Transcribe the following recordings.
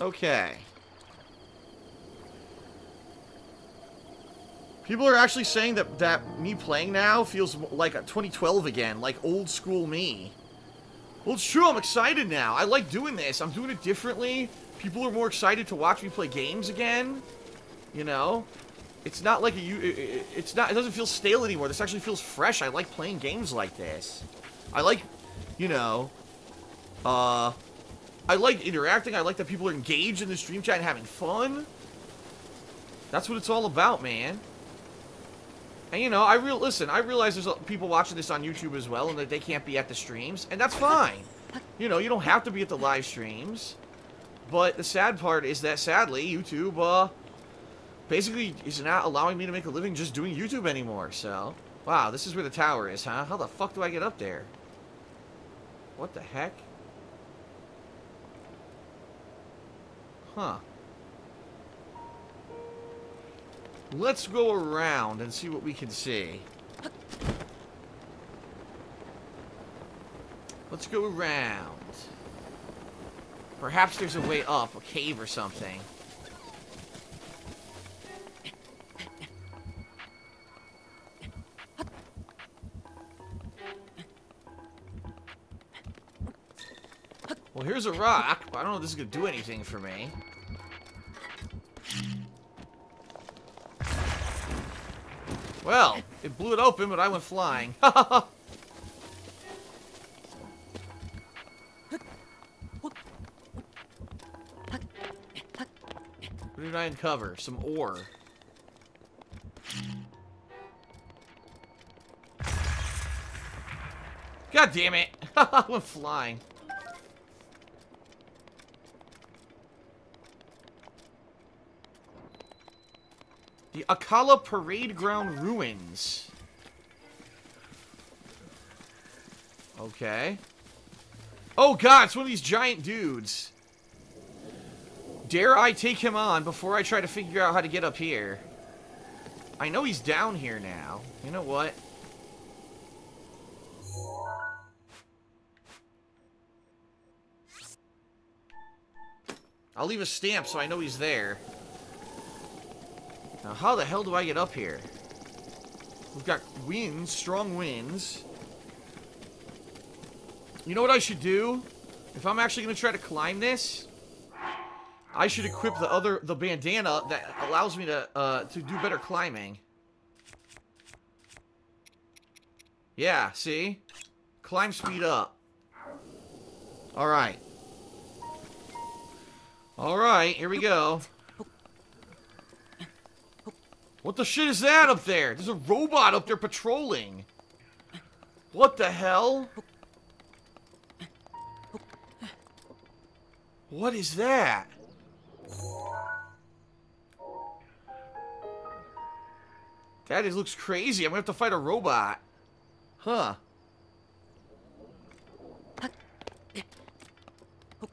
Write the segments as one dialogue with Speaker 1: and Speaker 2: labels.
Speaker 1: Okay. People are actually saying that, that me playing now feels like a 2012 again, like old school me. Well, it's true, I'm excited now. I like doing this. I'm doing it differently. People are more excited to watch me play games again. You know? It's not like a... It's not... It doesn't feel stale anymore. This actually feels fresh. I like playing games like this. I like, you know... Uh... I like interacting. I like that people are engaged in the stream chat and having fun. That's what it's all about, man. And, you know, I real listen, I realize there's people watching this on YouTube as well and that they can't be at the streams, and that's fine. You know, you don't have to be at the live streams. But the sad part is that, sadly, YouTube, uh, basically is not allowing me to make a living just doing YouTube anymore, so... Wow, this is where the tower is, huh? How the fuck do I get up there? What the heck? Huh. Let's go around and see what we can see. Let's go around. Perhaps there's a way up, a cave or something. Well, here's a rock, but I don't know if this is going to do anything for me. Well, it blew it open, but I went flying. what did I uncover? Some ore. God damn it! I went flying. The Akkala Parade Ground Ruins. Okay. Oh god, it's one of these giant dudes. Dare I take him on before I try to figure out how to get up here? I know he's down here now. You know what? I'll leave a stamp so I know he's there. Now, how the hell do I get up here? We've got winds, strong winds. You know what I should do? If I'm actually going to try to climb this, I should equip the other, the bandana that allows me to, uh, to do better climbing. Yeah, see? Climb speed up. Alright. Alright, here we go. What the shit is that up there? There's a robot up there patrolling. What the hell? What is that? That is, looks crazy. I'm gonna have to fight a robot. Huh.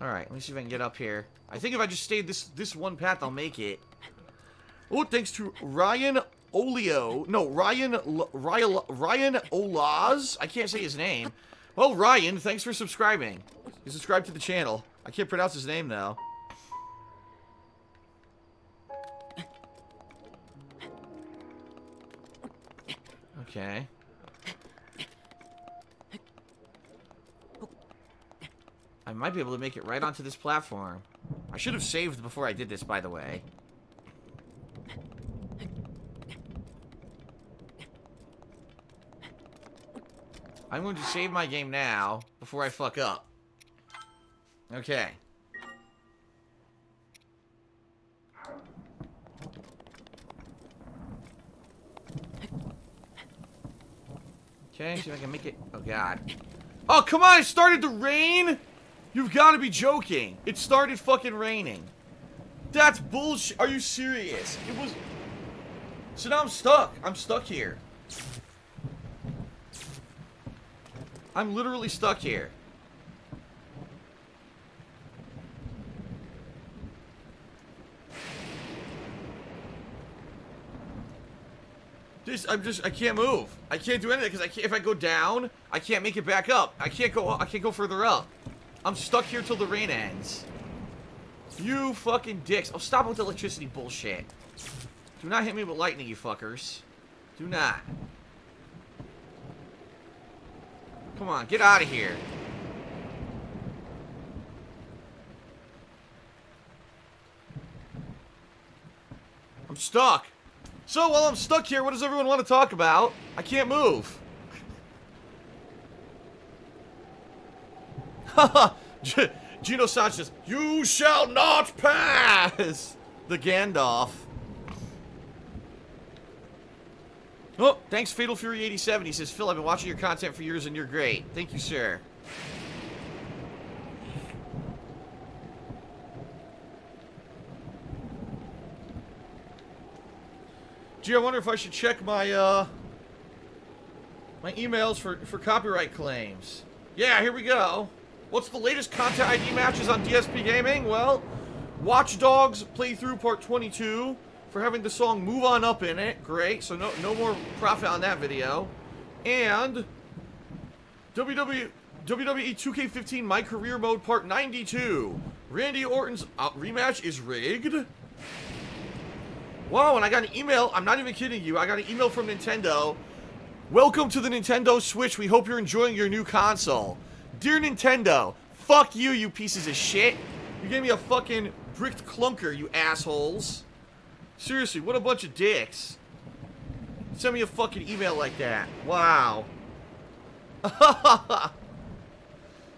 Speaker 1: Alright, let me see if I can get up here. I think if I just stayed this this one path, I'll make it. Oh, thanks to Ryan Olio. No, Ryan L Ryan Ryan Olaz. I can't say his name. Well, Ryan, thanks for subscribing. You subscribed to the channel. I can't pronounce his name though. Okay. I might be able to make it right onto this platform. I should have saved before I did this, by the way. I'm going to save my game now before I fuck up. Okay. Okay, see if I can make it. Oh, God. Oh, come on! It started to rain? You've got to be joking. It started fucking raining. That's bullshit. Are you serious? It was... So now I'm stuck. I'm stuck here. I'm literally stuck here. This, I'm just, I can't move. I can't do anything because I can't, if I go down, I can't make it back up. I can't go, I can't go further up. I'm stuck here till the rain ends. You fucking dicks. Oh, stop with the electricity bullshit. Do not hit me with lightning, you fuckers. Do not. Come on, get out of here. I'm stuck. So, while I'm stuck here, what does everyone want to talk about? I can't move. Haha! Gino Sanchez, you shall not pass! The Gandalf. Oh, thanks Fatal Fury 87. He says, Phil, I've been watching your content for years and you're great. Thank you, sir. Gee, I wonder if I should check my, uh, my emails for, for copyright claims. Yeah, here we go. What's the latest content ID matches on DSP Gaming? Well, Watch Dogs Playthrough Part 22 for having the song Move On Up in it. Great, so no, no more profit on that video. And WWE, WWE 2K15 My Career Mode Part 92. Randy Orton's uh, rematch is rigged. Wow, and I got an email. I'm not even kidding you. I got an email from Nintendo. Welcome to the Nintendo Switch. We hope you're enjoying your new console. Dear Nintendo, fuck you, you pieces of shit. You gave me a fucking bricked clunker, you assholes. Seriously, what a bunch of dicks. Send me a fucking email like that. Wow.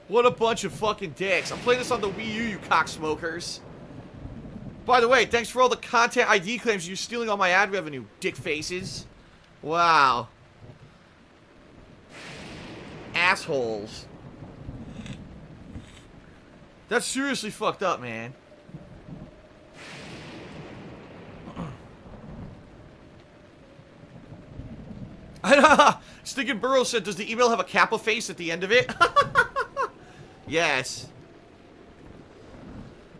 Speaker 1: what a bunch of fucking dicks. I'm playing this on the Wii U, you cocksmokers. By the way, thanks for all the content ID claims you're stealing all my ad revenue, dick faces. Wow. Assholes. That's seriously fucked up, man. Stinking Burrow said, does the email have a Kappa face at the end of it? yes.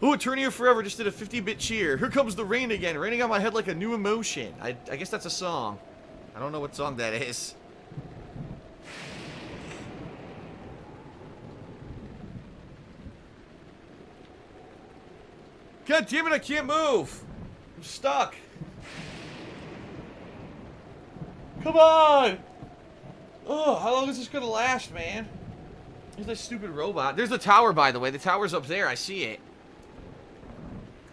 Speaker 1: Ooh, Eternia Forever just did a 50-bit cheer. Here comes the rain again, raining on my head like a new emotion. I, I guess that's a song. I don't know what song that is. God damn it, I can't move. I'm stuck. Come on! Oh, how long is this gonna last, man? There's that stupid robot. There's the tower, by the way. The tower's up there. I see it.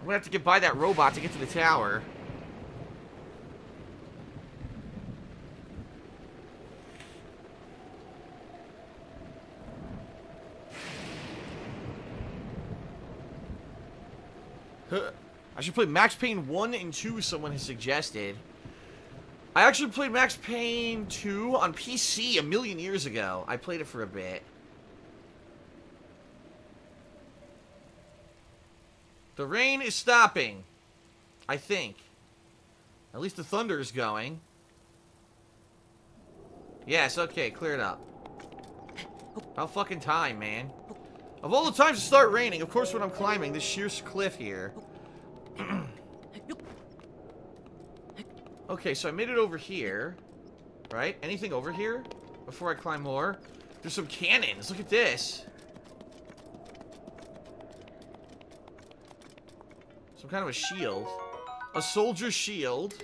Speaker 1: I'm gonna have to get by that robot to get to the tower. I should play Max Payne 1 and 2, someone has suggested. I actually played Max Payne 2 on PC a million years ago. I played it for a bit. The rain is stopping. I think. At least the thunder is going. Yes, okay, clear it up. About fucking time, man. Of all the times to start raining, of course when I'm climbing this sheer cliff here. Okay, so I made it over here. Right? Anything over here? Before I climb more? There's some cannons. Look at this. Some kind of a shield. A soldier shield.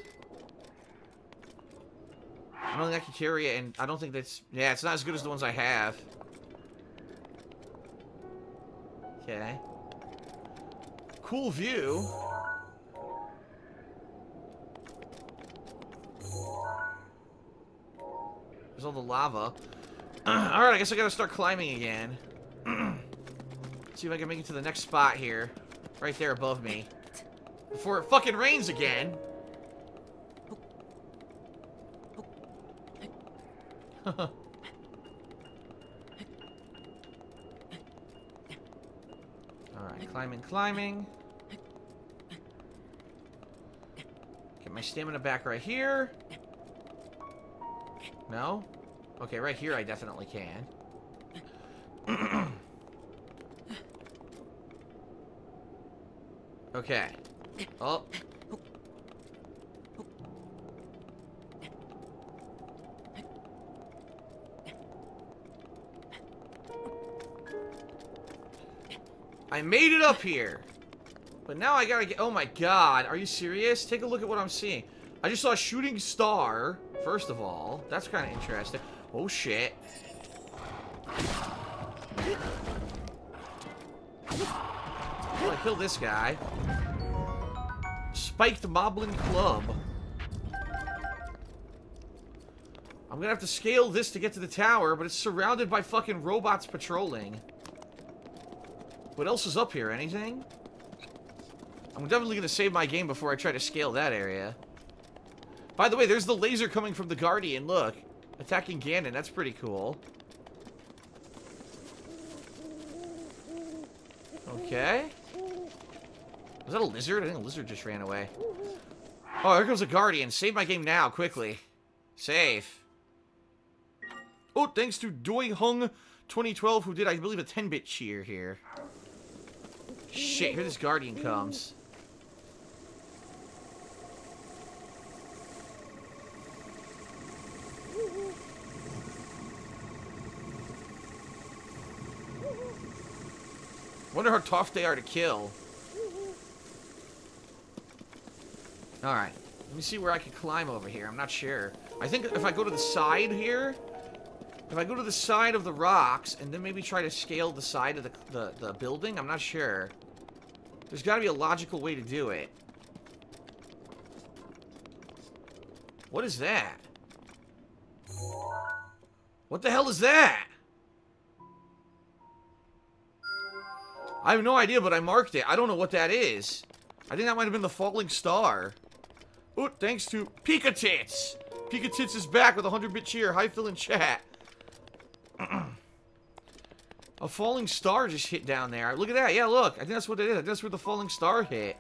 Speaker 1: I don't think I can carry it, and I don't think that's... Yeah, it's not as good as the ones I have. Okay. Cool view. There's all the lava. Alright, I guess I gotta start climbing again. See if I can make it to the next spot here. Right there above me. Before it fucking rains again. Alright, climbing, climbing. Get my stamina back right here. No? Okay, right here I definitely can. okay. Oh. I made it up here. But now I gotta get... Oh my god, are you serious? Take a look at what I'm seeing. I just saw a shooting star, first of all. That's kind of interesting. Oh shit. Well, I killed this guy. Spiked Moblin Club. I'm gonna have to scale this to get to the tower, but it's surrounded by fucking robots patrolling. What else is up here? Anything? I'm definitely gonna save my game before I try to scale that area. By the way, there's the laser coming from the Guardian, look. Attacking Ganon, that's pretty cool. Okay. Was that a lizard? I think a lizard just ran away. Oh, here comes a Guardian. Save my game now, quickly. Save. Oh, thanks to Doi Hung 2012, who did, I believe, a 10-bit cheer here. Shit, here this Guardian comes. Wonder how tough they are to kill. Alright. Let me see where I can climb over here. I'm not sure. I think if I go to the side here... If I go to the side of the rocks, and then maybe try to scale the side of the, the, the building, I'm not sure. There's got to be a logical way to do it. What is that? What the hell is that? I have no idea, but I marked it. I don't know what that is. I think that might have been the falling star. Oh, thanks to Pika Tits. Pika Tits is back with a 100-bit cheer. Hi, Phil in chat. a falling star just hit down there. Look at that. Yeah, look. I think that's what it is. I think that's where the falling star hit.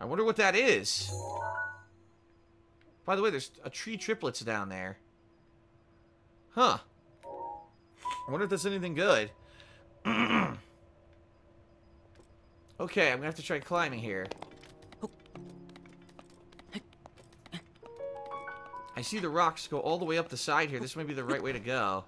Speaker 1: I wonder what that is. By the way, there's a tree triplets down there. Huh. I wonder if that's anything good. Okay, I'm gonna have to try climbing here. I see the rocks go all the way up the side here. This may be the right way to go.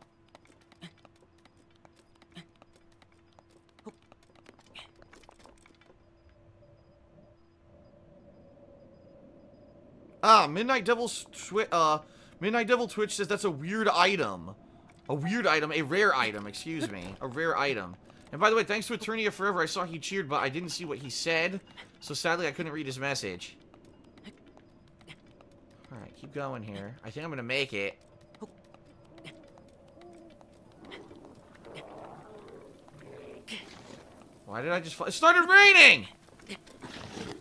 Speaker 1: Ah, Midnight Devil uh Midnight Devil Twitch says that's a weird item. A weird item, a rare item, excuse me. A rare item. And by the way, thanks to Eternia Forever, I saw he cheered, but I didn't see what he said. So sadly, I couldn't read his message. Alright, keep going here. I think I'm gonna make it. Why did I just? It started raining!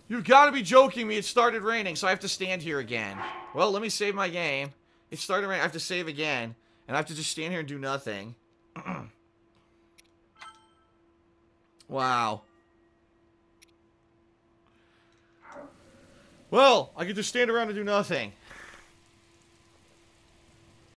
Speaker 1: You've got to be joking me. It started raining, so I have to stand here again. Well, let me save my game. It started raining. I have to save again. And I have to just stand here and do nothing. Wow. Well, I could just stand around and do nothing.